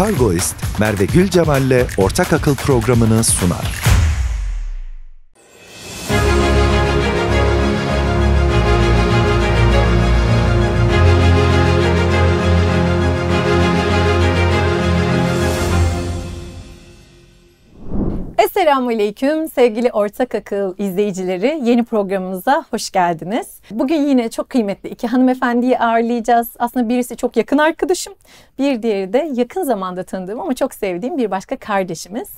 Kargoist Merve Gülcemal'le Ortak Akıl programını sunar. Esselamu Aleyküm sevgili Ortak Akıl izleyicileri. Yeni programımıza hoş geldiniz. Bugün yine çok kıymetli iki hanımefendiyi ağırlayacağız. Aslında birisi çok yakın arkadaşım. Bir diğeri de yakın zamanda tanıdığım ama çok sevdiğim bir başka kardeşimiz.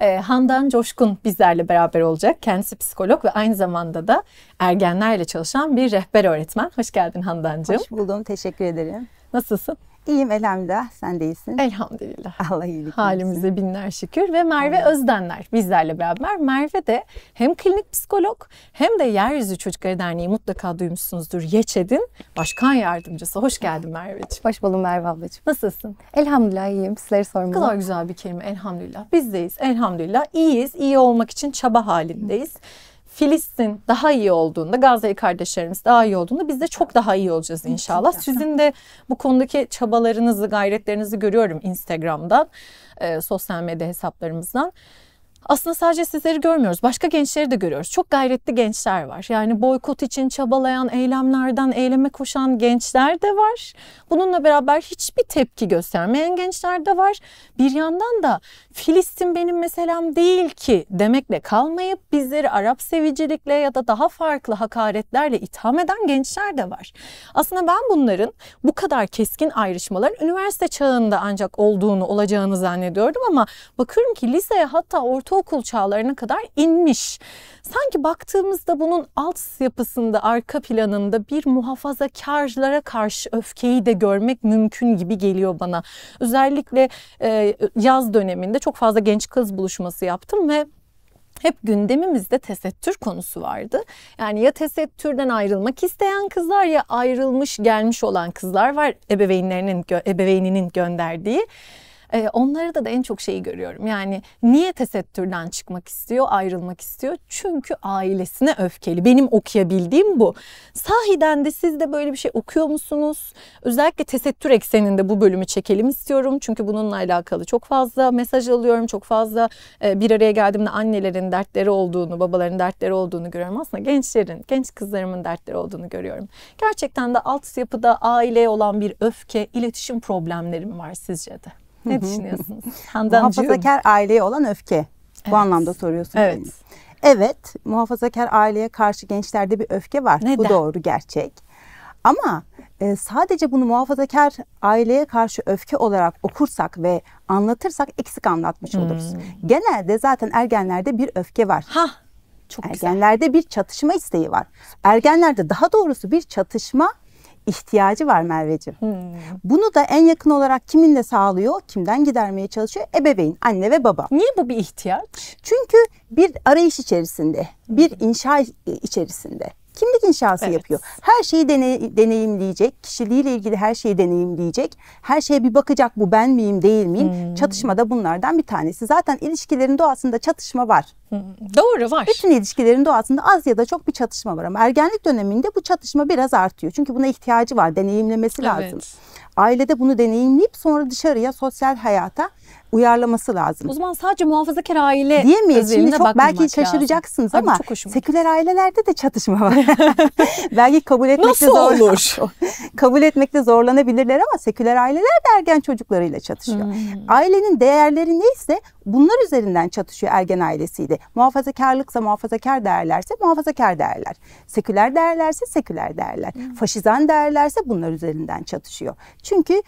Ee, Handan Coşkun bizlerle beraber olacak. Kendisi psikolog ve aynı zamanda da ergenlerle çalışan bir rehber öğretmen. Hoş geldin Handancığım. Hoş buldum. Teşekkür ederim. Nasılsın? İyiyim elhamdülillah. Sen de iyisin. Elhamdülillah. Allah iyilik Halimize versin. binler şükür. Ve Merve Allah. Özdenler bizlerle beraber. Merve de hem klinik psikolog hem de Yeryüzü Çocukları Derneği mutlaka duymuşsunuzdur. Yeçed'in başkan yardımcısı. Hoş geldin Merveciğim. Hoş buldum Merve ablacığım. Nasılsın? Elhamdülillah iyiyim. Sizleri sormalı. Kadar güzel bir kelime elhamdülillah. Bizdeyiz elhamdülillah. İyiyiz. İyi olmak için çaba halindeyiz. Hı. Filistin daha iyi olduğunda, Gazze'yi kardeşlerimiz daha iyi olduğunda biz de çok daha iyi olacağız inşallah. Sizin de bu konudaki çabalarınızı, gayretlerinizi görüyorum Instagram'dan, e, sosyal medya hesaplarımızdan aslında sadece sizleri görmüyoruz. Başka gençleri de görüyoruz. Çok gayretli gençler var. Yani boykot için çabalayan, eylemlerden eyleme koşan gençler de var. Bununla beraber hiçbir tepki göstermeyen gençler de var. Bir yandan da Filistin benim meselem değil ki demekle kalmayıp bizleri Arap sevicilikle ya da daha farklı hakaretlerle itham eden gençler de var. Aslında ben bunların bu kadar keskin ayrışmaların üniversite çağında ancak olduğunu, olacağını zannediyordum ama bakıyorum ki liseye hatta orta ortaokul çağlarına kadar inmiş. Sanki baktığımızda bunun alt yapısında, arka planında bir muhafazakarlara karşı öfkeyi de görmek mümkün gibi geliyor bana. Özellikle e, yaz döneminde çok fazla genç kız buluşması yaptım ve hep gündemimizde tesettür konusu vardı. Yani ya tesettürden ayrılmak isteyen kızlar ya ayrılmış gelmiş olan kızlar var ebeveynlerinin ebeveyninin gönderdiği. E, onları da, da en çok şeyi görüyorum. Yani niye tesettürden çıkmak istiyor, ayrılmak istiyor? Çünkü ailesine öfkeli. Benim okuyabildiğim bu. Sahiden de siz de böyle bir şey okuyor musunuz? Özellikle tesettür ekseninde bu bölümü çekelim istiyorum. Çünkü bununla alakalı çok fazla mesaj alıyorum. Çok fazla e, bir araya geldiğimde annelerin dertleri olduğunu, babaların dertleri olduğunu görüyorum. Aslında gençlerin, genç kızlarımın dertleri olduğunu görüyorum. Gerçekten de alt yapıda aileye olan bir öfke, iletişim problemlerim var sizce de? Ne düşünüyorsunuz? Muhafazakar aileye olan öfke. Evet. Bu anlamda soruyorsun. Evet. Evet, muhafazakar aileye karşı gençlerde bir öfke var. Neden? Bu doğru gerçek. Ama e, sadece bunu muhafazakar aileye karşı öfke olarak okursak ve anlatırsak eksik anlatmış oluruz. Hmm. Genelde zaten ergenlerde bir öfke var. Ha, çok Ergenlerde güzel. bir çatışma isteği var. Ergenlerde daha doğrusu bir çatışma ihtiyacı var Merveciğim. Hmm. Bunu da en yakın olarak kiminle sağlıyor? Kimden gidermeye çalışıyor? Ebeveyn, anne ve baba. Niye bu bir ihtiyaç? Çünkü bir arayış içerisinde, bir inşa içerisinde kimlik inşası evet. yapıyor. Her şeyi dene, deneyimleyecek, kişiliğiyle ilgili her şeyi deneyimleyecek. Her şeye bir bakacak bu ben miyim değil miyim? Hmm. Çatışma da bunlardan bir tanesi. Zaten ilişkilerin doğasında çatışma var. Hmm. Doğru var. Bütün ilişkilerin doğasında az ya da çok bir çatışma var ama ergenlik döneminde bu çatışma biraz artıyor. Çünkü buna ihtiyacı var, deneyimlemesi evet. lazım. Ailede bunu deneyimleyip sonra dışarıya sosyal hayata uyarlaması lazım. O zaman sadece muhafazakar aile diyemeyiz. Şimdi çok belki şaşıracaksınız lazım. ama seküler ailelerde de çatışma var. belki kabul etmekte zor. olur? kabul etmekte zorlanabilirler ama seküler aileler de ergen çocuklarıyla çatışıyor. Hmm. Ailenin değerleri neyse bunlar üzerinden çatışıyor ergen ailesiyle. Muhafazakarlıksa muhafazakar değerlerse muhafazakar değerler. Seküler değerlerse seküler değerler. Hmm. Faşizan değerlerse bunlar üzerinden çatışıyor. Çünkü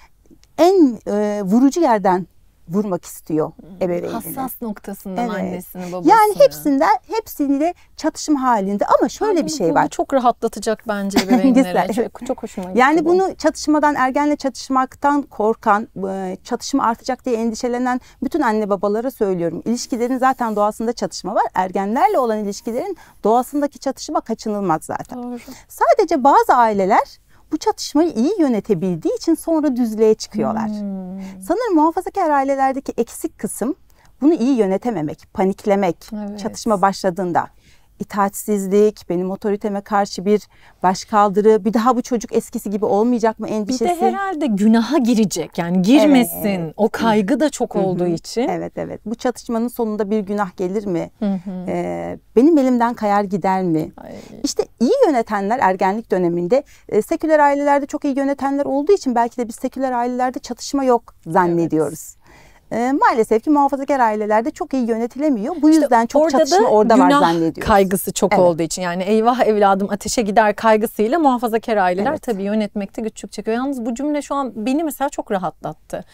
en e, vurucu yerden vurmak istiyor ebeveynine. Hassas noktasından evet. annesini babasını. Yani hepsinden hepsiyle çatışma halinde ama şöyle yani bir şey var. Çok rahatlatacak bence ebeveynlere. çok, çok hoşuma gitti Yani bu. bunu çatışmadan ergenle çatışmaktan korkan, e, çatışma artacak diye endişelenen bütün anne babalara söylüyorum. İlişkilerin zaten doğasında çatışma var. Ergenlerle olan ilişkilerin doğasındaki çatışma kaçınılmaz zaten. Doğru. Sadece bazı aileler bu çatışmayı iyi yönetebildiği için sonra düzlüğe çıkıyorlar. Hmm. Sanırım muhafazakar ailelerdeki eksik kısım bunu iyi yönetememek, paniklemek, evet. çatışma başladığında. İtaatsizlik, benim otoriteme karşı bir başkaldırı, bir daha bu çocuk eskisi gibi olmayacak mı Bir endişesi. de herhalde günaha girecek yani girmesin. Evet. O kaygı da çok olduğu için. Evet evet. Bu çatışmanın sonunda bir günah gelir mi? Ee, benim elimden kayar gider mi? Ay. İşte iyi yönetenler ergenlik döneminde e, seküler ailelerde çok iyi yönetenler olduğu için belki de biz seküler ailelerde çatışma yok zannediyoruz. E, maalesef ki muhafazakar ailelerde çok iyi yönetilemiyor. Bu yüzden çok Orada çatışma da orada var zannediyoruz. kaygısı çok Evet. olduğu için yani eyvah evladım ateşe gider kaygısıyla muhafazakar aileler Evet. tabii yönetmekte güçlük çekiyor. Yalnız bu cümle şu an beni mesela çok rahatlattı.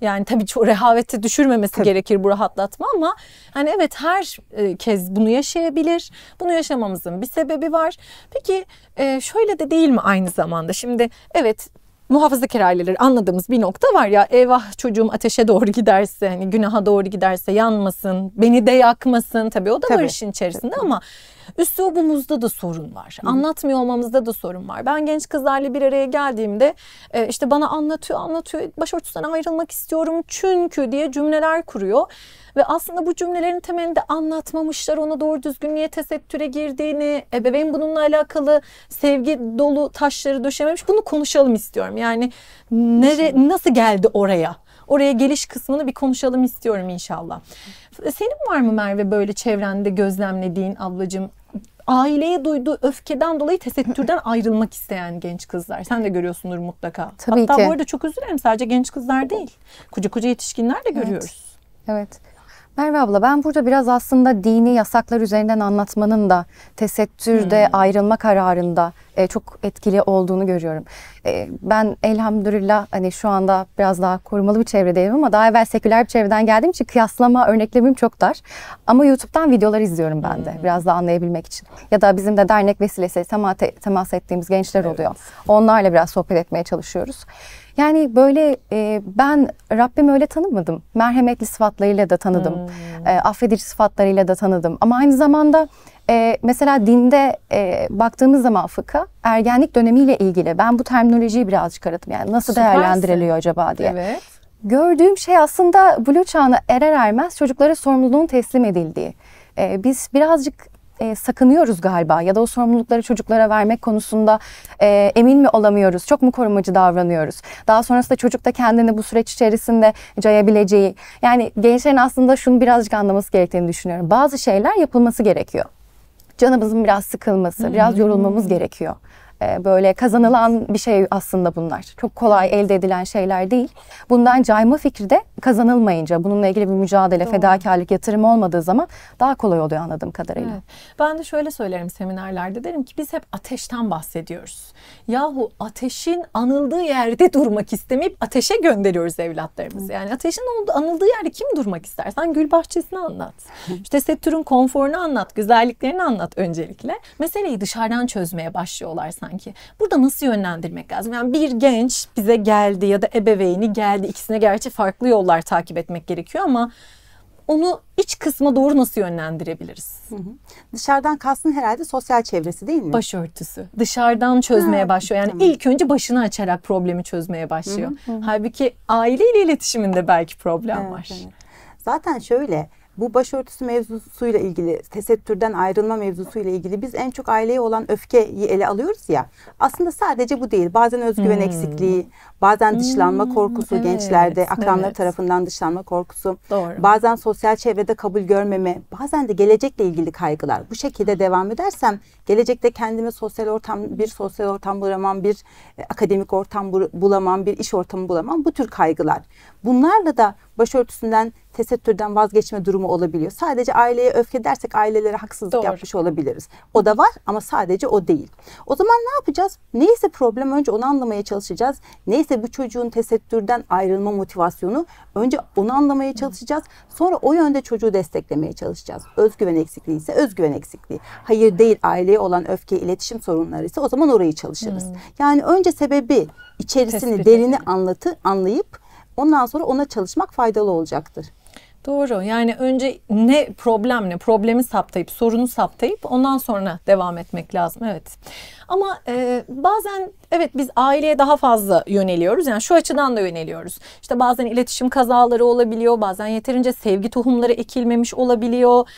Yani tabii çok rehavete düşürmemesi Tabii. gerekir bu rahatlatma ama hani evet her e, kez bunu yaşayabilir. Bunu yaşamamızın bir sebebi var. Peki e, şöyle de değil mi aynı zamanda? Şimdi evet muhafazakar aileleri anladığımız bir nokta var ya eyvah çocuğum ateşe doğru giderse hani günaha doğru giderse yanmasın beni de yakmasın tabii o da var Tabii. işin içerisinde ama üslubumuzda da sorun var anlatmıyor olmamızda da sorun var ben genç kızlarla bir araya geldiğimde e, işte bana anlatıyor anlatıyor başörtüsünden ayrılmak istiyorum çünkü diye cümleler kuruyor ve aslında bu cümlelerin temelinde anlatmamışlar ona doğru düzgün niye tesettüre girdiğini, ebeveyn bununla alakalı sevgi dolu taşları döşememiş. Bunu konuşalım istiyorum. Yani nere, nasıl geldi oraya? Oraya geliş kısmını bir konuşalım istiyorum inşallah. Senin var mı Merve böyle çevrende gözlemlediğin ablacığım? Aileye duyduğu öfkeden dolayı tesettürden ayrılmak isteyen genç kızlar. Sen de görüyorsundur mutlaka. Tabii Hatta ki. bu arada çok dilerim sadece genç kızlar değil. Koca koca yetişkinler de görüyoruz. Evet. Merve abla ben burada biraz aslında dini yasaklar üzerinden anlatmanın da tesettürde ayrılma kararında e, çok etkili olduğunu görüyorum. E, ben elhamdülillah hani şu anda biraz daha korumalı bir çevredeyim ama daha evvel seküler bir çevreden geldiğim için kıyaslama örneklemim çok dar. Ama YouTube'dan videolar izliyorum ben de biraz daha anlayabilmek için. Ya da bizim de dernek vesilesi temas, temas ettiğimiz gençler oluyor. Onlarla biraz sohbet etmeye çalışıyoruz. Yani böyle e, ben Rabbimi öyle tanımadım. Merhametli sıfatlarıyla da tanıdım. E, affedici sıfatlarıyla da tanıdım. Ama aynı zamanda e, mesela dinde e, baktığımız zaman fıkha ergenlik dönemiyle ilgili ben bu terminolojiyi birazcık aradım. Yani nasıl Süpersin. değerlendiriliyor acaba diye. Evet. Gördüğüm şey aslında Blue çağına erer ermez çocuklara sorumluluğun teslim edildiği. Ee, biz birazcık e, sakınıyoruz galiba ya da o sorumlulukları çocuklara vermek konusunda e, emin mi olamıyoruz? Çok mu korumacı davranıyoruz? Daha sonrasında çocuk da kendini bu süreç içerisinde cayabileceği. Yani gençlerin aslında şunu birazcık anlaması gerektiğini düşünüyorum. Bazı şeyler yapılması gerekiyor. Canımızın biraz sıkılması, biraz yorulmamız gerekiyor. Ee, böyle kazanılan bir şey aslında bunlar. Çok kolay elde edilen şeyler değil. Bundan cayma fikri de kazanılmayınca, bununla ilgili bir mücadele, fedakarlık, yatırım olmadığı zaman daha kolay oluyor anladığım kadarıyla. Evet. Ben de şöyle söylerim seminerlerde derim ki biz hep ateşten bahsediyoruz. Yahu ateşin anıldığı yerde durmak istemeyip ateşe gönderiyoruz evlatlarımızı. Yani ateşin olduğu, anıldığı yerde kim durmak ister? Sen gül bahçesini anlat. İşte settürün konforunu anlat, güzelliklerini anlat öncelikle. Meseleyi dışarıdan çözmeye başlıyorlar sanki. Burada nasıl yönlendirmek lazım? Yani bir genç bize geldi ya da ebeveyni geldi. İkisine gerçi farklı yollar takip etmek gerekiyor ama onu iç kısma doğru nasıl yönlendirebiliriz? Dışarıdan kastın herhalde sosyal çevresi değil mi? başörtüsü. Dışarıdan çözmeye Ha, başlıyor. Yani tamam. ilk önce başını açarak problemi çözmeye başlıyor. Halbuki aileyle iletişiminde belki problem Evet, var. evet. Zaten şöyle bu başörtüsü mevzusuyla ilgili, tesettürden ayrılma mevzusuyla ilgili biz en çok aileye olan öfkeyi ele alıyoruz ya. Aslında sadece bu değil. Bazen özgüven eksikliği, bazen dışlanma korkusu Hmm. evet, gençlerde, akranlar evet. tarafından dışlanma korkusu. Doğru. Bazen sosyal çevrede kabul görmeme, bazen de gelecekle ilgili kaygılar. Bu şekilde devam edersem gelecekte kendime sosyal ortam, bir sosyal ortam bulamam, bir e, akademik ortam bu- bulamam, bir iş ortamı bulamam. Bu tür kaygılar. Bunlarla da başörtüsünden, tesettürden vazgeçme durumu olabiliyor. Sadece aileye öfke dersek ailelere haksızlık Doğru. yapmış olabiliriz. O da var ama sadece o değil. O zaman ne yapacağız? Neyse problem önce onu anlamaya çalışacağız. Neyse bu çocuğun tesettürden ayrılma motivasyonu önce onu anlamaya çalışacağız. Sonra o yönde çocuğu desteklemeye çalışacağız. Özgüven eksikliği ise özgüven eksikliği. Hayır değil aileye olan öfke, iletişim sorunları ise o zaman orayı çalışırız. Yani önce sebebi, içerisini, Tespit derini edelim. anlatı, anlayıp ondan sonra ona çalışmak faydalı olacaktır. Doğru. Yani önce ne problem ne problemi saptayıp sorunu saptayıp ondan sonra devam etmek lazım. Evet. Ama e, bazen evet biz aileye daha fazla yöneliyoruz. Yani şu açıdan da yöneliyoruz. İşte bazen iletişim kazaları olabiliyor. Bazen yeterince sevgi tohumları ekilmemiş olabiliyor.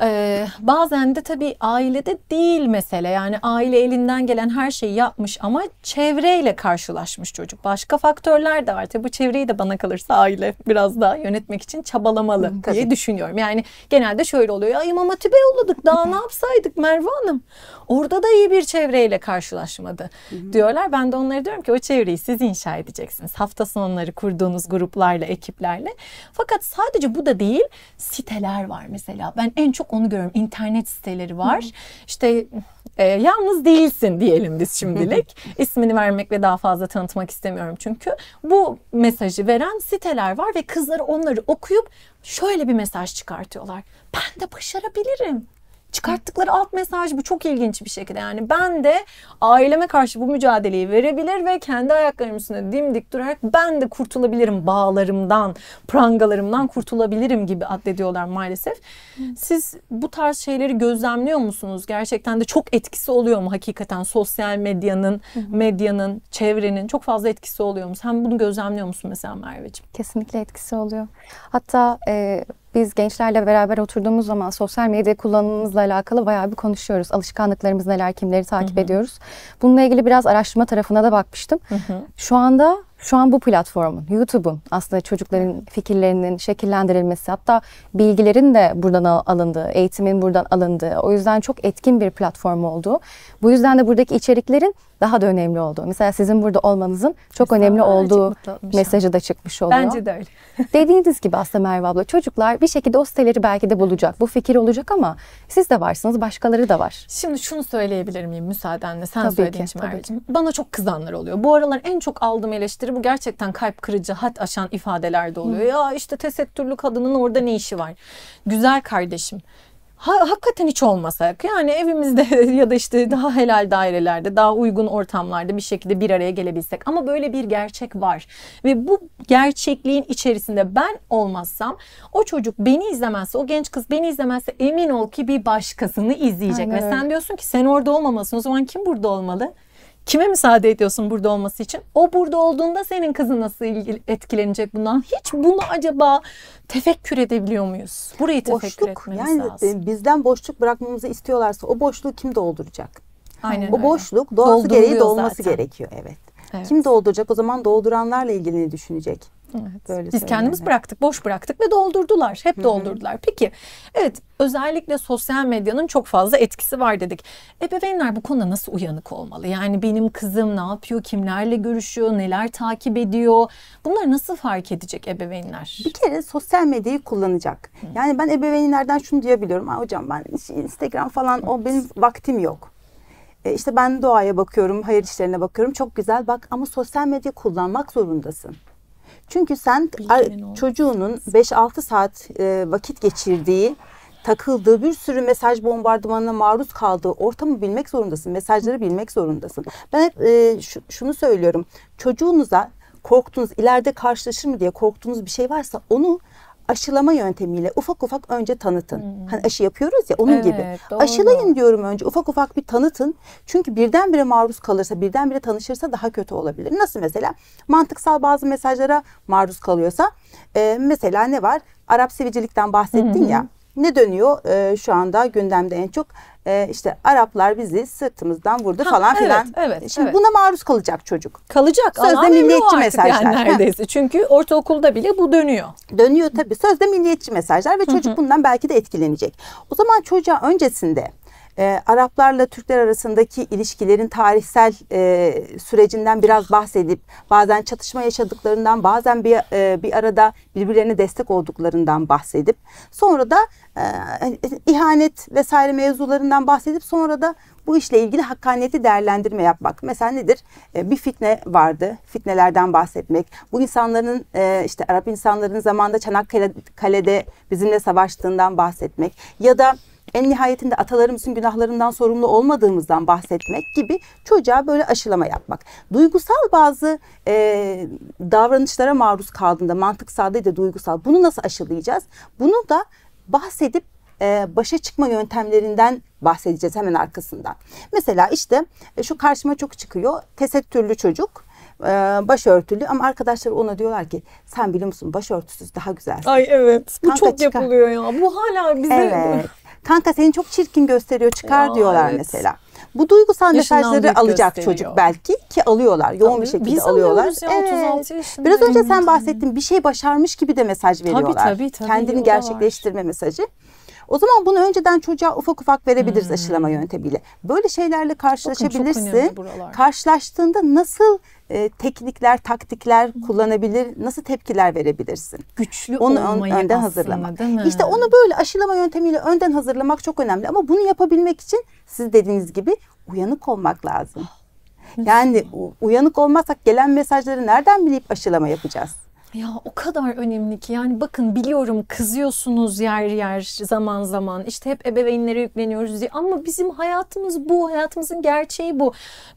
Ee, bazen de tabii ailede değil mesele. Yani aile elinden gelen her şeyi yapmış ama çevreyle karşılaşmış çocuk. Başka faktörler de var. Tabii bu çevreyi de bana kalırsa aile biraz daha yönetmek için çabalamalı diye düşünüyorum. Yani genelde şöyle oluyor. Ya İmam Hatip'e yolladık daha ne yapsaydık Merve Hanım? Orada da iyi bir çevreyle karşılaşmadı diyorlar. Ben de onlara diyorum ki o çevreyi siz inşa edeceksiniz. Hafta sonları kurduğunuz gruplarla, ekiplerle. Fakat sadece bu da değil. Siteler var mesela. Ben en çok onu görüyorum. İnternet siteleri var. İşte e, yalnız değilsin diyelim biz şimdilik. İsmini vermek ve daha fazla tanıtmak istemiyorum çünkü. Bu mesajı veren siteler var ve kızları onları okuyup şöyle bir mesaj çıkartıyorlar. Ben de başarabilirim. Çıkarttıkları alt mesaj bu çok ilginç bir şekilde. Yani ben de aileme karşı bu mücadeleyi verebilir ve kendi ayaklarım üstünde dimdik durarak ben de kurtulabilirim bağlarımdan, prangalarımdan kurtulabilirim gibi addediyorlar maalesef. Siz bu tarz şeyleri gözlemliyor musunuz? Gerçekten de çok etkisi oluyor mu hakikaten sosyal medyanın, medyanın, çevrenin çok fazla etkisi oluyor mu? Sen bunu gözlemliyor musun mesela Merveciğim? Kesinlikle etkisi oluyor. Hatta e, biz gençlerle beraber oturduğumuz zaman sosyal medya kullanımımızla alakalı bayağı bir konuşuyoruz. Alışkanlıklarımız neler, kimleri takip ediyoruz. Bununla ilgili biraz araştırma tarafına da bakmıştım. Şu anda şu an bu platformun, YouTube'un aslında çocukların fikirlerinin şekillendirilmesi, hatta bilgilerin de buradan al- alındığı, eğitimin buradan alındığı, o yüzden çok etkin bir platform olduğu. Bu yüzden de buradaki içeriklerin daha da önemli olduğu. Mesela sizin burada olmanızın çok önemli Estağfurullah, çok olduğu mesajı da çıkmış oluyor. Bence de öyle. Dediğiniz gibi aslında Merve abla çocuklar bir şekilde o siteleri belki de bulacak. Bu fikir olacak ama siz de varsınız başkaları da var. Şimdi şunu söyleyebilir miyim müsaadenle? Sen Tabii söylediğin ki, için tabii Merveciğim. Bana çok kızanlar oluyor. Bu aralar en çok aldığım eleştiri bu gerçekten kalp kırıcı, hat aşan ifadeler de oluyor. Ya işte tesettürlü kadının orada ne işi var? Güzel kardeşim. Ha, hakikaten hiç olmasak yani evimizde ya da işte daha helal dairelerde daha uygun ortamlarda bir şekilde bir araya gelebilsek ama böyle bir gerçek var ve bu gerçekliğin içerisinde ben olmazsam o çocuk beni izlemezse o genç kız beni izlemezse emin ol ki bir başkasını izleyecek Aynen ve sen diyorsun ki sen orada olmamasın o zaman kim burada olmalı? Kime müsaade ediyorsun burada olması için? O burada olduğunda senin kızın nasıl ilgili, etkilenecek bundan? Hiç bunu acaba tefekkür edebiliyor muyuz? Burayı tefekkür Boşluk etmemiz yani lazım. e, bizden boşluk bırakmamızı istiyorlarsa o boşluğu kim dolduracak? Aynen O öyle. boşluk doğası gereği dolması zaten. gerekiyor evet. Evet. Kim dolduracak o zaman dolduranlarla ilgili ne düşünecek? Evet. Böyle Biz kendimiz yani. bıraktık, boş bıraktık ve doldurdular. Hep doldurdular. Peki, evet özellikle sosyal medyanın çok fazla etkisi var dedik. Ebeveynler bu konuda nasıl uyanık olmalı? Yani benim kızım ne yapıyor, kimlerle görüşüyor, neler takip ediyor? Bunları nasıl fark edecek ebeveynler? Bir kere sosyal medyayı kullanacak. Yani ben ebeveynlerden şunu diyebiliyorum. "Aa, hocam ben Instagram falan o benim vaktim yok. E, işte ben doğaya bakıyorum, hayır işlerine bakıyorum. Çok güzel bak ama sosyal medya kullanmak zorundasın. Çünkü sen Bilginin çocuğunun 5-6 saat e, vakit geçirdiği, takıldığı bir sürü mesaj bombardımanına maruz kaldığı ortamı bilmek zorundasın. Mesajları bilmek zorundasın. Ben hep e, şu- şunu söylüyorum. Çocuğunuza korktuğunuz, ileride karşılaşır mı diye korktuğunuz bir şey varsa onu aşılama yöntemiyle ufak ufak önce tanıtın. Hani aşı yapıyoruz ya onun Evet, gibi. doğru. Aşılayın diyorum önce ufak ufak bir tanıtın. Çünkü birdenbire maruz kalırsa, birdenbire tanışırsa daha kötü olabilir. Nasıl mesela? Mantıksal bazı mesajlara maruz kalıyorsa e, mesela ne var? Arap sevicilikten bahsettin ya. Ne dönüyor e, şu anda gündemde en çok? E, işte Araplar bizi sırtımızdan vurdu Ha, falan evet, filan. evet, Şimdi evet. buna maruz kalacak çocuk. Kalacak. Sözde milliyetçi mesajlar. Yani neredeyse. Çünkü ortaokulda bile bu dönüyor. Dönüyor tabii. Sözde milliyetçi mesajlar ve çocuk bundan belki de etkilenecek. O zaman çocuğa öncesinde e, Araplarla Türkler arasındaki ilişkilerin tarihsel e, sürecinden biraz bahsedip bazen çatışma yaşadıklarından bazen bir e, bir arada birbirlerine destek olduklarından bahsedip sonra da e, ihanet vesaire mevzularından bahsedip sonra da bu işle ilgili hakkaniyeti değerlendirme yapmak. Mesela nedir? E, bir fitne vardı. Fitnelerden bahsetmek. Bu insanların e, işte Arap insanların zamanında Çanakkale'de bizimle savaştığından bahsetmek. Ya da en nihayetinde atalarımızın günahlarından sorumlu olmadığımızdan bahsetmek gibi çocuğa böyle aşılama yapmak. Duygusal bazı e, davranışlara maruz kaldığında mantıksal değil de duygusal bunu nasıl aşılayacağız? Bunu da bahsedip e, başa çıkma yöntemlerinden bahsedeceğiz hemen arkasından. Mesela işte e, şu karşıma çok çıkıyor tesettürlü çocuk e, başörtülü ama arkadaşlar ona diyorlar ki sen biliyor musun başörtüsüz daha güzelsin. Ay evet. Bu Kanka çok çıkar. yapılıyor ya. Bu hala bize Evet. Kanka seni çok çirkin gösteriyor çıkar Ya, evet. diyorlar mesela. Bu duygusal Yaşından mesajları alacak gösteriyor. çocuk belki ki alıyorlar. Yoğun bir Alıyor. şekilde Biz alıyorlar. ya, 36 yaşında. Biraz önce sen bahsettin bir şey başarmış gibi de mesaj veriyorlar. tabii, tabii, o Kendini da var. gerçekleştirme mesajı. O zaman bunu önceden çocuğa ufak ufak verebiliriz Hmm. aşılama yöntemiyle. Böyle şeylerle karşılaşabilirsin. buralar. Karşılaştığında nasıl e, teknikler, taktikler kullanabilir, nasıl tepkiler verebilirsin? Güçlü Onu olmayı önden aslında, hazırlamak. değil mi? İşte onu böyle aşılama yöntemiyle önden hazırlamak çok önemli. Ama bunu yapabilmek için siz dediğiniz gibi uyanık olmak lazım. Yani u- uyanık olmazsak gelen mesajları nereden bilip aşılama yapacağız? Ya o kadar önemli ki yani bakın biliyorum kızıyorsunuz yer yer zaman zaman işte hep ebeveynlere yükleniyoruz diye ama bizim hayatımız bu hayatımızın gerçeği bu.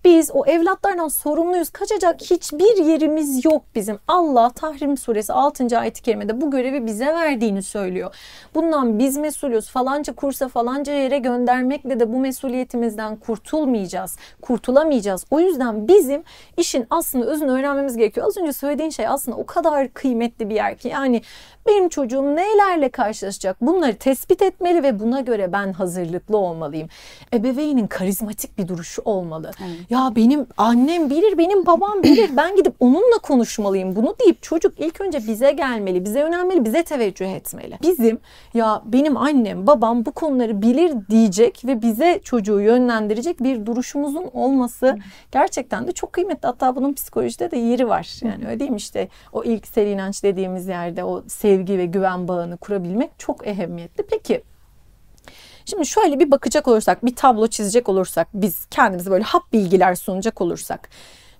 Biz o evlatlardan sorumluyuz kaçacak hiçbir yerimiz yok bizim. Allah Tahrim suresi 6. ayet-i kerimede bu görevi bize verdiğini söylüyor. Bundan biz mesulüz falanca kursa falanca yere göndermekle de bu mesuliyetimizden kurtulmayacağız. Kurtulamayacağız. O yüzden bizim işin aslında özünü öğrenmemiz gerekiyor. Az önce söylediğin şey aslında o kadar kıymetli bir yer ki yani benim çocuğum nelerle karşılaşacak bunları tespit etmeli ve buna göre ben hazırlıklı olmalıyım. Ebeveynin karizmatik bir duruşu olmalı. Ya benim annem bilir, benim babam bilir. Ben gidip onunla konuşmalıyım. Bunu deyip çocuk ilk önce bize gelmeli, bize yönelmeli, bize teveccüh etmeli. Bizim ya benim annem, babam bu konuları bilir diyecek ve bize çocuğu yönlendirecek bir duruşumuzun olması gerçekten de çok kıymetli. Hatta bunun psikolojide de yeri var. Yani öyle değil mi işte o ilk seri inanç dediğimiz yerde o sevgi ve güven bağını kurabilmek çok ehemmiyetli. Peki Şimdi şöyle bir bakacak olursak, bir tablo çizecek olursak, biz kendimize böyle hap bilgiler sunacak olursak,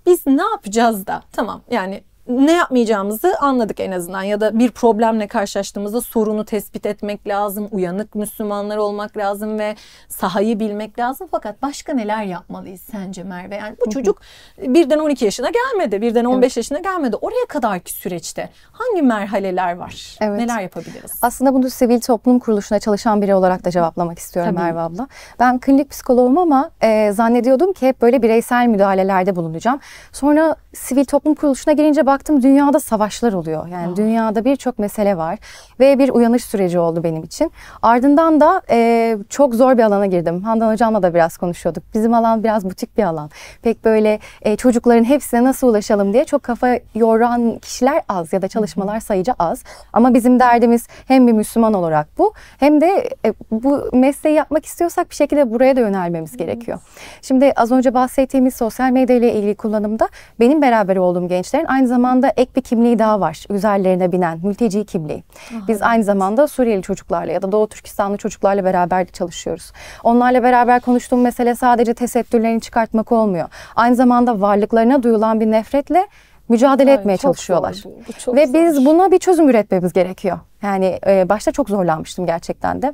biz ne yapacağız da tamam yani ne yapmayacağımızı anladık en azından ya da bir problemle karşılaştığımızda sorunu tespit etmek lazım, uyanık Müslümanlar olmak lazım ve sahayı bilmek lazım. Fakat başka neler yapmalıyız sence Merve? Yani bu çocuk birden 12 yaşına gelmedi, birden 15 yaşına gelmedi. Oraya kadarki süreçte hangi merhaleler var? Evet. Neler yapabiliriz? Aslında bunu sivil toplum kuruluşuna çalışan biri olarak da cevaplamak istiyorum Tabii. Merve abla. Ben klinik psikoloğum ama e, zannediyordum ki hep böyle bireysel müdahalelerde bulunacağım. Sonra sivil toplum kuruluşuna gelince baktım dünyada savaşlar oluyor. Yani dünyada birçok mesele var ve bir uyanış süreci oldu benim için. Ardından da e, çok zor bir alana girdim. Handan hocamla da biraz konuşuyorduk. Bizim alan biraz butik bir alan. Pek böyle e, çocukların hepsine nasıl ulaşalım diye çok kafa yoran kişiler az ya da çalışmalar sayıca az. Ama bizim derdimiz hem bir Müslüman olarak bu hem de e, bu mesleği yapmak istiyorsak bir şekilde buraya da yönelmemiz gerekiyor. Şimdi az önce bahsettiğimiz sosyal medya ile ilgili kullanımda benim beraber olduğum gençlerin aynı zamanda ek bir kimliği daha var. Üzerlerine binen mülteci kimliği. Biz aynı zamanda Suriyeli çocuklarla ya da Doğu Türkistanlı çocuklarla beraber de çalışıyoruz. Onlarla beraber konuştuğum mesele sadece tesettürlerini çıkartmak olmuyor. Aynı zamanda varlıklarına duyulan bir nefretle mücadele Ay, etmeye çalışıyorlar. zor Ve zor. biz buna bir çözüm üretmemiz gerekiyor. Yani e, başta çok zorlanmıştım gerçekten de.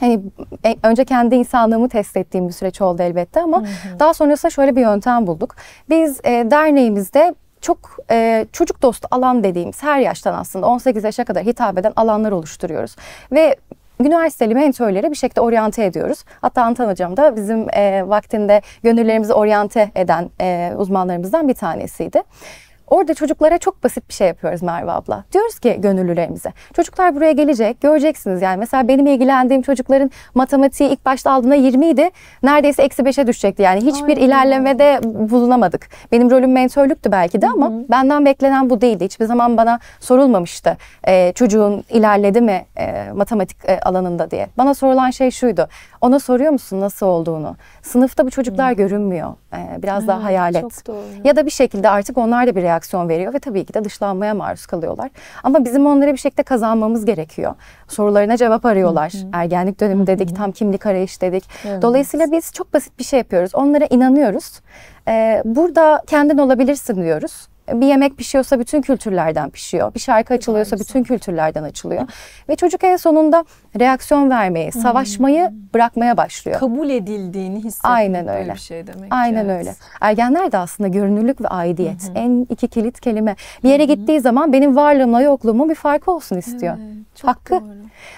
Hani e, önce kendi insanlığımı test ettiğim bir süreç oldu elbette ama daha sonrasında şöyle bir yöntem bulduk. Biz e, derneğimizde çok e, çocuk dostu alan dediğimiz her yaştan aslında 18 yaşa kadar hitap eden alanlar oluşturuyoruz. Ve üniversiteli mentörleri bir şekilde oryante ediyoruz. Hatta Antan Hocam da bizim e, vaktinde gönüllerimizi oryante eden e, uzmanlarımızdan bir tanesiydi. Orada çocuklara çok basit bir şey yapıyoruz Merve abla. Diyoruz ki gönüllülerimize. Çocuklar buraya gelecek, göreceksiniz yani. Mesela benim ilgilendiğim çocukların matematiği ilk başta aldığında 20 idi. Neredeyse eksi 5'e düşecekti yani. Hiçbir Ay. ilerlemede bulunamadık. Benim rolüm mentörlüktü belki de ama benden beklenen bu değildi. Hiçbir zaman bana sorulmamıştı. Ee, çocuğun ilerledi mi e, matematik e, alanında diye. Bana sorulan şey şuydu. Ona soruyor musun nasıl olduğunu? Sınıfta bu çocuklar görünmüyor. Ee, biraz daha Evet, hayal et. Ya da bir şekilde artık onlar da bir reaksiyon veriyor ve tabii ki de dışlanmaya maruz kalıyorlar. Ama bizim onları bir şekilde kazanmamız gerekiyor. Sorularına cevap arıyorlar. Ergenlik dönemi dedik, tam kimlik arayış dedik. Evet. Dolayısıyla biz çok basit bir şey yapıyoruz. Onlara inanıyoruz. Ee, burada kendin olabilirsin diyoruz. Bir yemek pişiyorsa bütün kültürlerden pişiyor. Bir şarkı açılıyorsa bütün kültürlerden açılıyor. Ve çocuk en sonunda reaksiyon vermeyi, savaşmayı bırakmaya başlıyor. kabul edildiğini hissetmek Aynen öyle. bir şey demek. Aynen evet. öyle. Ergenler de aslında görünürlük ve aidiyet. En iki kilit kelime. Bir yere gittiği zaman benim varlığımla yokluğumun bir farkı olsun istiyor. Evet, çok Hakkı. doğru.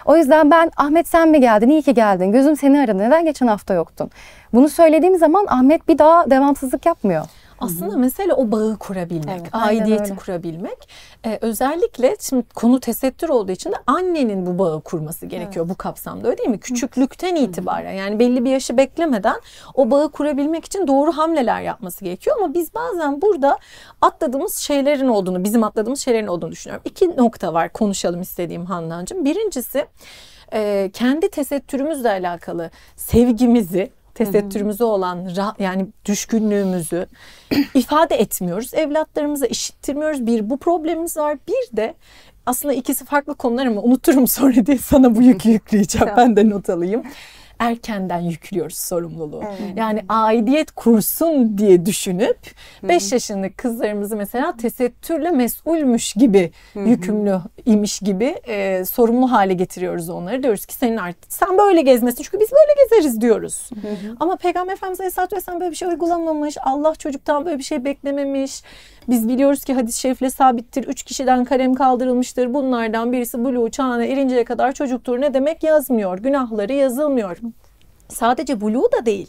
O yüzden ben Ahmet sen mi geldin? İyi ki geldin. Gözüm seni aradı. Neden geçen hafta yoktun? Bunu söylediğim zaman Ahmet bir daha devamsızlık yapmıyor. Aslında mesele o bağı kurabilmek, Evet, aidiyeti öyle. kurabilmek. Ee, özellikle şimdi konu tesettür olduğu için de annenin bu bağı kurması gerekiyor bu kapsamda öyle değil mi? Küçüklükten itibaren yani belli bir yaşı beklemeden o bağı kurabilmek için doğru hamleler yapması gerekiyor. Ama biz bazen burada atladığımız şeylerin olduğunu, bizim atladığımız şeylerin olduğunu düşünüyorum. İki nokta var konuşalım istediğim Handancığım. Birincisi e, kendi tesettürümüzle alakalı sevgimizi, tesettürümüze olan yani düşkünlüğümüzü ifade etmiyoruz. Evlatlarımıza işittirmiyoruz. Bir bu problemimiz var. Bir de aslında ikisi farklı konular ama unuturum sonra diye sana bu yükü yükleyeceğim. ben de not alayım. Erkenden yüklüyoruz sorumluluğu. Yani aidiyet kursun diye düşünüp 5 yaşındaki kızlarımızı mesela tesettürle mesulmüş gibi yükümlü imiş gibi e, sorumlu hale getiriyoruz onları. Diyoruz ki senin artık sen böyle gezmesin çünkü biz böyle gezeriz diyoruz. Ama Peygamber Efendimiz Aleyhisselatü Vesselam böyle bir şey uygulamamış. Allah çocuktan böyle bir şey beklememiş. Biz biliyoruz ki hadis-i şerifle sabittir. Üç kişiden kalem kaldırılmıştır. Bunlardan birisi buluğ çağına erinceye kadar çocuktur. Ne demek yazmıyor. Günahları yazılmıyor. Sadece buluğ da değil.